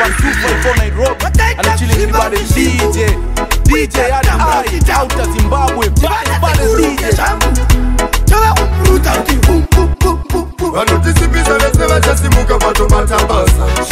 one two four four Nairobi, and I'm chilling here by the DJ, DJ at the high, out of Zimbabwe, by the DJ. Vanoti sipisa vese vachasimuka vatobata basa.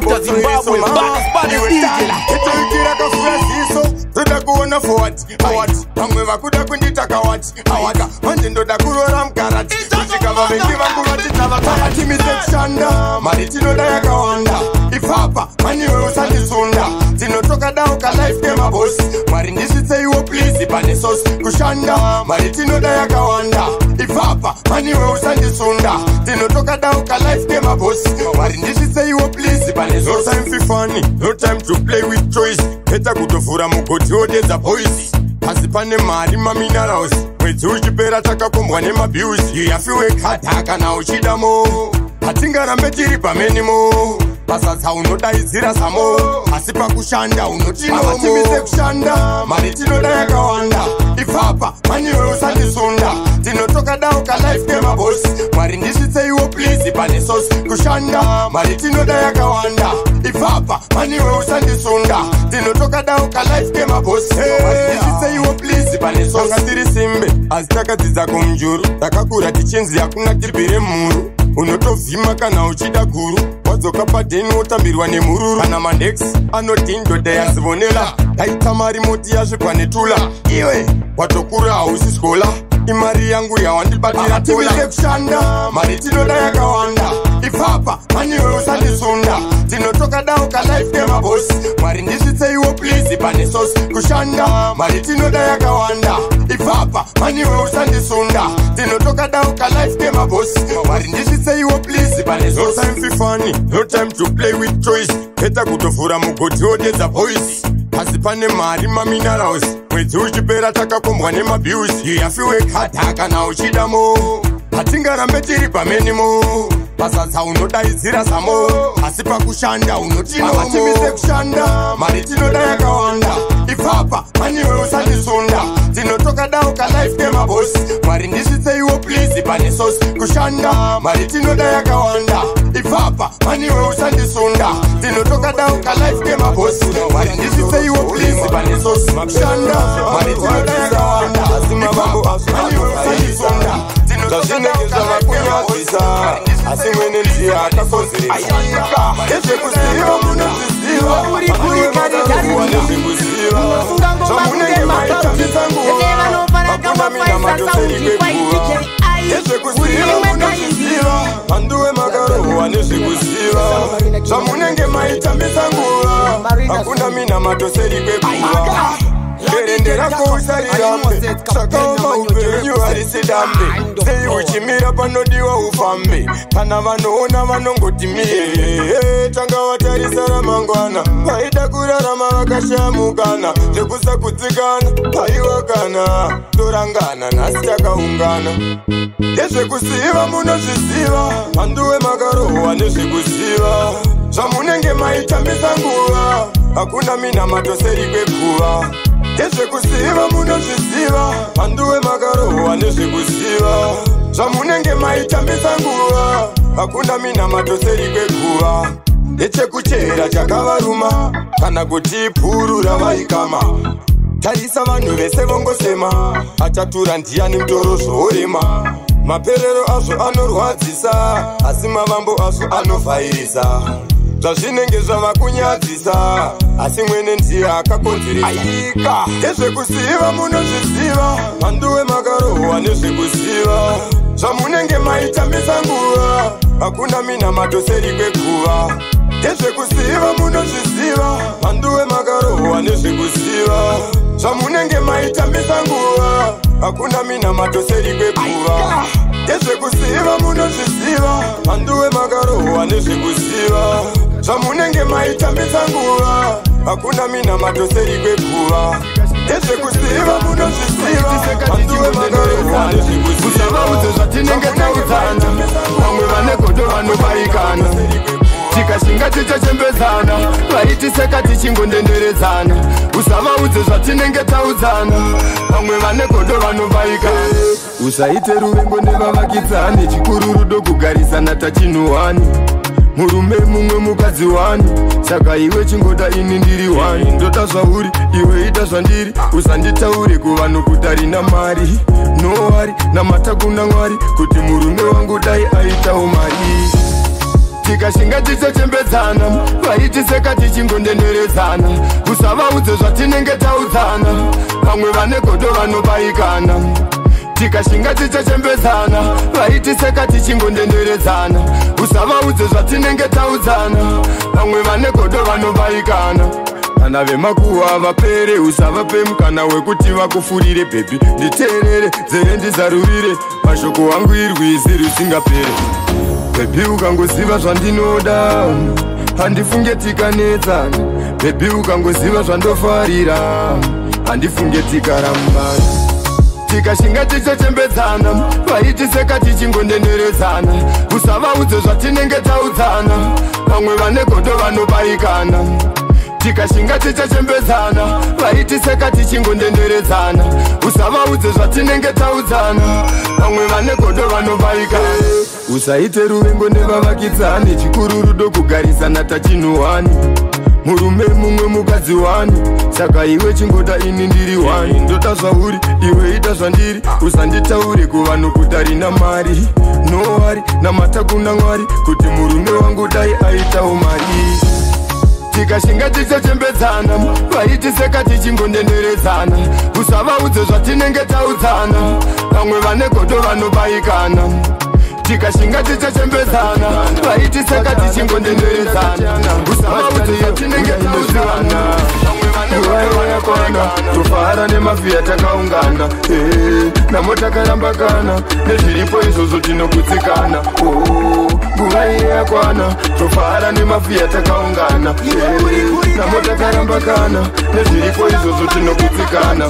kuita zimbabwe baspaeitira kafura ziso toda kuona fowati awati vamwe vakuda kundiita kawati awaka manje ndoda kurora mugarati kusvika vavengi vangu vatidzavaaatimise kushanda mari tinoda yakawanda ipapa maniwe usandisunda dinotokadawo kalife kemabosi mwari ndisitseiwo plisi pane sosi kushanda mari tinoda yakawanda rapa paniwe usandisunda ndinotoka dauka life nemabhosi mwari ndisviseiwo please pane zosime fifani no time to play with choice peta kutovhura mugoti wodedza boisi pasi pane mari maminerals mwedzi uchipera takakombwa nemabhuzi yafiwekadha kana uchida mo hatingarambe tiri pamenimo basa dzaunodaidzira zamo asi pakushanda unotinoatimise kushanda mari tinoda yakawanda ipfapa maniwe usandisunda tinotoka dao kalife nemabosi mwari ndisvitseiwo plisi pane sosi kushanda mari tinoda yakawanda ivapa maniwe usandisunda tinotoka dao kalife nemabosi ndisvitseiwo plisi pane sosi anga tiri simbe asi takadzidza kumujuru takakura tichinzi yakuna tiribhire mhuru unotovhima kana uchida guru wadzoka padheni wotambirwa nemururu kana mandex anotin dhodha yazivonera taita mari moti yasvikwa netula iwe watokura hausi skola imari yangu yawandibatira ah, tivise kushanda mari tinoda yakawanda ipapa maniwe usandisunda tinotokadawo kalife nemabosi mwari ndisvitseiwo plisi pane sosi kushanda mari tinoda yakawanda paniwe usandisunda ndinotokada ukalife kemabhosi mwari ndisviseiwo please pane zosime fifani no time to play with choice keta kutovhura mugoti wodedza voisi pasi pane mari maminerals mwedzi uchipera takakombwa nemabhuzi yafiwekadha kana uchida mo hatingarambe tiri pameni mo basa dzaunodaidzira zamo asi pakushanda unotinoatimise kushanda mari tinoda yakawanda kushanda mari tinoda yakawanda ipapa maniwe usandisunda tinotoka down kalife kemabosi mari ndisiseiwo plisi pane sosi kushanda mari tinoda yakawanda asi mamambo maniwe usandisunda zvazvinenge zvavakunyazvisa asi mwene ndiye akakonzeresaezvekuziva munozviziva uri kuimaiaiuzivaaunenge maaiangu kuna mina matoseri kwekuwa berendera oh kousarirambe sakaoma upenyu harisidambe sei uchimira panodiwa ufambe kana vanoona vanongotimiee tanga vatarisa ramangwana vaida kurarama vakashamukana zvekusakudzikana paiwakana torangana nhasi takaungana ndezvekuziva munozviziva vanduwe makarohwa nezvekuziva zvamunenge maitambisa nguva hakuna mina matoseri kweguva nezvekuziva munozviziva panduwe makarohwa nezvekuziva zvamunenge maitambisa nguva hakuna mina matoseri kweguva nechekuchera chakavaruma kana kuti bhuru ravaikama tarisa vanhu vese vongosema achatura ndiani mutoro zvourima maperero azvo anorwadzisa asi mavambo azvo anovhairisa zvazvinenge zvava kunyadzisa asi mwene ndiye akakonziriaika nezvekuziva munozviziva manduve makarohwa nezvekuziva zvamunenge maitambisa nguva hakuna minamato seri kweguva nezvekuziva munozviziva manduve makarohwa nezvekuziva zvamunenge maitambisa nguva hakuna minamato seri kweguva nezvekuziva munozviziva manduve makarohwa nezvekuziva zvamunenge maitambisanguva hakuna mina matoseri kweguva ezvekusiva munozvisivaanduvemakaeusavaudze zvatinenge taudzana vamwe vane godo vanobayikana tikashinga tichachembedzana vaitiseka tichingondenderedzana usavaudze zvatinenge taudzana vamwe vane godo vanobayikana usaite ruvengo nevavakidzani chikuru rudo kugarisana tachinuwani murume mumwe mukadzi wani saka iwe chingoda ini ndiri wani ndoda zvauri iwe ita zvandiri usanditaure kuvanhu kutarina mari nowari namata kuna mwari kuti murume wangu dai aitawo mari tikashinga tichochembedzana vaitiseka tichingondenderedzana kusavaudze zvatinenge taudzana vamwe vane godo vanobayikana tikashinga tichechembedzana vaitiseka tichingondenderedzana usavaudze zvatinenge taudzana vamwe vane godo vanovaikana kana vemakuhwa vapere usavape mukana wekuti vakufurire bhebhi nditeerere dzere ndizaruvire mashoko wangu irwizi risingapere bhebhi ukangoziva zvandinoda handifungetikanetsana bhebhi ukangoziva zvandofarira handifungetikarambana tikashinga tichachembedzana vaitiseka tichingondenderedzana usavaudze zvatinenge taudzana vamwe vane godo vanobayikana tikashinga tichachembedzana vaitiseka tichingondenderedzana usavaudze zvatinenge taudzana vamwe vane godo vanobayikana usaite ruvengo nevavakidzani chikuru rudo kugarisana tachinuwani murume mumwe mukadzi wani saka iwe chingota ini ndiri wani ndota zvauri iwe ita zvandiri usanditaure kuvanhu kuti harina mari nowari namata kuna mwari kuti murume wangu dai aitawo mari tikashinga tichochembedzana vaitiseka tichingondenderedzana kusavaudze zvatinenge taudzana vamwe vane godo vanobayikana tikashinga tichechembedzana vaitiseka tichingondenderedzana usamaudzo yatinenge tauzivana mafiya takaungana eh, namo takarambakana nezviripo izvozvo tinokutsikana oh, nguva iye yakwana tofara nemafiya takaungana eh, namo takarambakana nezviripo izvozvo tinokutsikana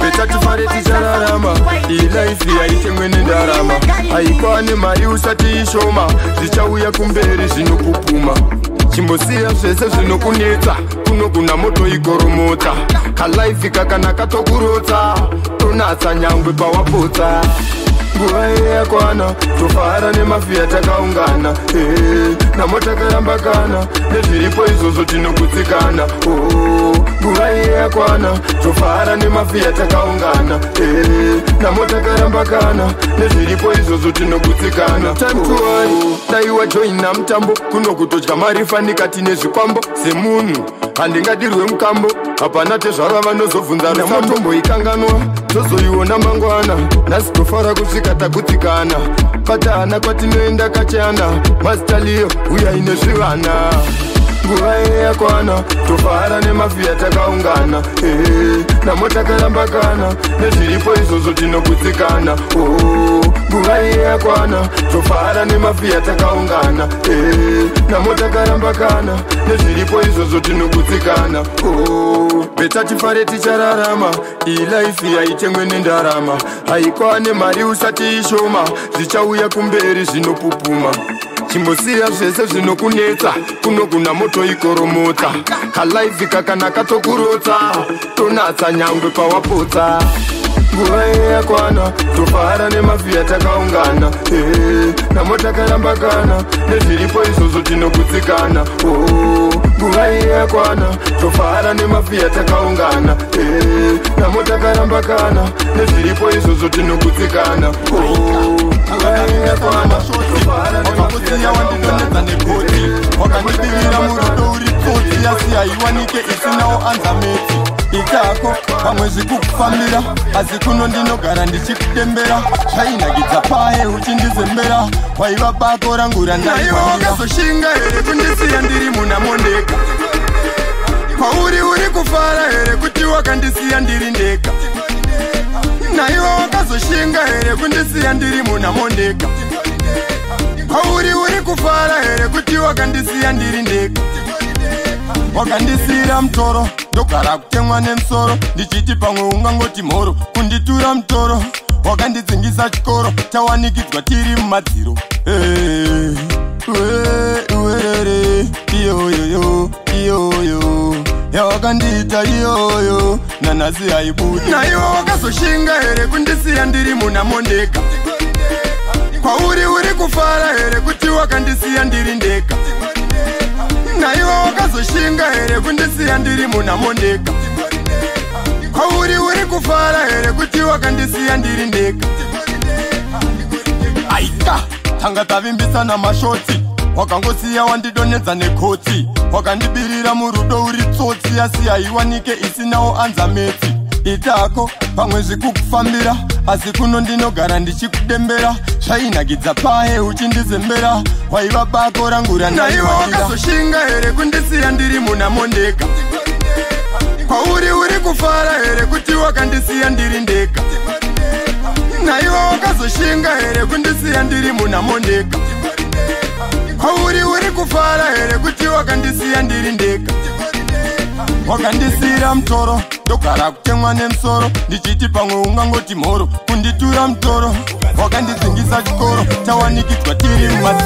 petatufare oh, tichararama ilaifi yaitemwe nendarama haikwane mari usati ishoma zvichauya kumberi zvinokupuma chimbosiya zvese zvinokunetsa kunoguna motoigoromota kalaifika kana katokurotsa tonatsa nyangwe pawaputsa nguva yeyakwana tofara nemafiya takaungana eh, namo takarambakana nezviripo izvozvo tinokutsikana oh, nguva yeyakwana tofara nemafiya takaungana eh, namo takarambakana nezviripo izvozvo tinokutsikana oh, daiwa joina mutambo kuno kutodya mari fanikati nezvikwambo semunhu handingadirwe mukambo hapana tezvarava nozobvunzanamotomboikanganwa tozoiona mangwana nhasi tofara kusvika tagutsikana patana kwatinoenda kachana mazitaliyo uyaine zvivana nguva yeyakwana tofara nemavhi yatakaungana ee namo takarambakana nezviripo izvozvo tinokutsikana nguva yeyakwana tofara nemavhi yatakaungana ee namo takarambakana nezviripo izvozvo tinokutsikana betatifare ticararama ilaifi yaitengwe nendarama haikwa nemari usati ishoma zvichauya kumberi zvinopupuma chimbosiya zvese zvinokunetsa kunoguna motoikoromota kalaivhika kana katokurotsa tonatsa nyange pawaputsa nguva yeyakwana tofara nemavhiya takaungana namo takarambakana nezviripo izvozvo tinokutsikana nguva yeyakwana tofara nemavhiya takaungana namo takarambakana nezviripo izvozvo tinokutsikana wakandidivira murudo uri mitsotsi yasiyaiwanike isinawo anzameti ikako pamwe zvikukufambira asi kuno ndinogara ndichikutembera zvainakidza pahe uchindizembera waiva bako rangu randaiwa wakazoshinga here kundisiya ndiri munamondeka kwauri uri kufara here kuti wakandisiya ndiri ndeka naiwa wakazoshinga here kundisiya ndiri munamondeka kwauri uri kufara here kuti wakandisiya ndiri ndeka Kwa wakandisiyira mutoro ndogara kutemwa nemusoro ndichiti pamwe ungangoti mhoro kunditura mutoro wakandidzingisa chikoro tawanikidzwa tiri mumadziro uwerere eh, eh, eh, iyoyoyo iyoyo yawakandiita iyoyo nanhasi haibudi naiwo wakazoshinga here kundisiya ndiri munamondega kwauri uri kufara here kuti wakandisiya ndiri ndega naiwo wakazoshinga here kundisiya ndiri munhamo ndeka kwauri uri kufara here kuti wakandisiya ndiri ndeka aika tanga tavimbisana mashoti wakangosiya wandidonedza nekoti wakandibirira murudo uri tsotsi asi haiwanike isinawo anzametsi itako pamwe zvikukufambira asi kuno ndinogara ndichikudembera chainagidza pae uchindizembera waiva bako rangura naiwe wakazoshinga here kundisiya ndiri munhamo ndega kwauri uri kufara here kuti wakandisiya ndiri ndega naiwe wakazoshinga here kundisiya ndiri munhamo ndega kwauri uri kufara here kuti wakandisiya ndiri ndega wakandisira mutoro ndogara kutemwa nemusoro ndichiti pamwe ungangoti mhoro kunditura mutoro wakandidzingisa chikoro tawanikidzwa tiri mumati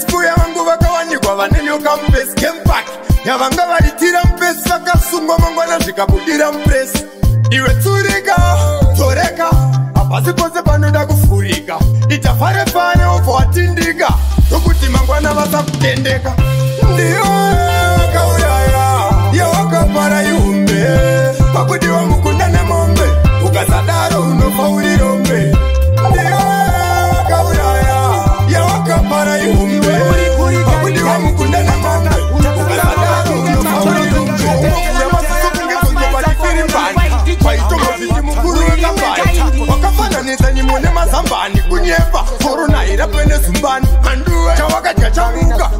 siku yavangu vakawanikwa vane nyoka mupesi gempak yavanga varitira mupesi vakasungwa mangwana zvikabudira mupresi iwe tsurika toreka Happiness man, and do it. Chawaga chachamuka.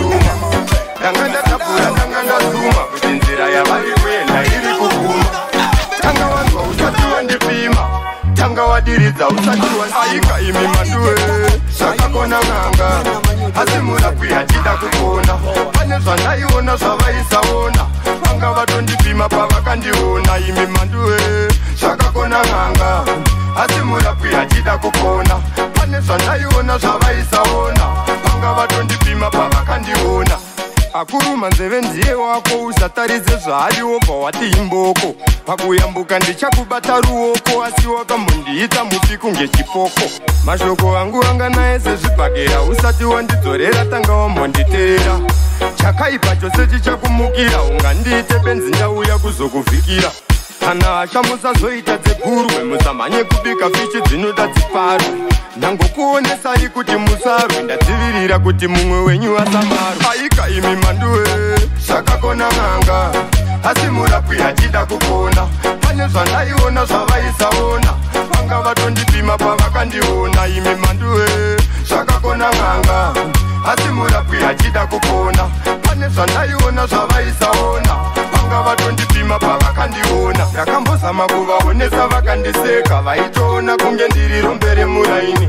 dzauchatiwa saika imi madue zvakakona nanga asi murapi yatida kukona pane zvandaiona zvavaisaona vanga vatondipima pavakandiona imi madue zvakakona nanga asi murapi yatida kukona pane zvandaiona zvavaisaona vanga vatondipima pavakandiona akuruma nzeve nziye wako usataridze zvaari wobva watiimboko pakuyambuka ndichakubata ruoko asi wakambondiita mupi kunge chipoko mashoko angu anganaye sezvibhagera usati wandidzorera tanga wamonditeera chakaipa chose chichakumukira ungandiite benzi ndauya kuzokuvhikira kana hasha musazoita dzegurwe musamhanye kubika fishi dzinoda dzifarwe nhangokuonesai kuti musarwe ndadzivirira kuti mumwe wenyu asamarwe aika imi manduwe zvakakona nanga asi murapi achida kupona pane zvandaiona zvavaisaona vanga vatondipima pavakandiona imi manduwe zvakakona nanga asi murapi achida kupona pane zvandaiona zvavaisaona vanga vatondipima pavakandiona ndakambozama kuvaonesa vakandiseka vaitoona kunge ndiri rombe remuraini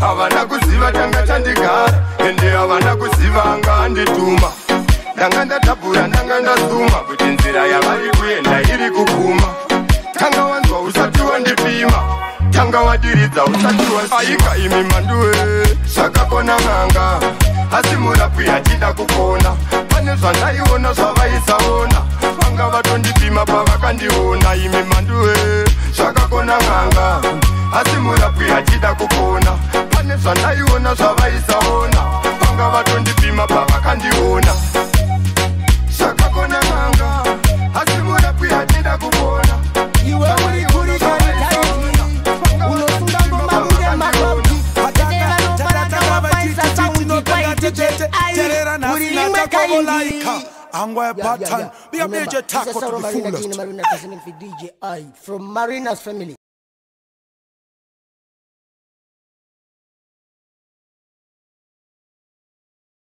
havana kuziva tanga tandigara ende havana kuziva anga andituma ndanga ndatabhura ndanga ndasuma kuti nzira yavari kuenda iri kuguma tanga wanzwa usati wandipima tanga wadiridza usati wasaika imi manduwe zvakakona nanga asi murapi hatida kupona pane zvandaiona zvavaisaona vanga vatondipima pavakandiona imi manduwe zvakakona nganga asi murapi hatida kupona pane zvandaiona zvavaisaona vanga vatondipima pavakandiona Angwa yeah, yeah, yeah. Be a Remember, major tackle to the foolest. From Marina's family.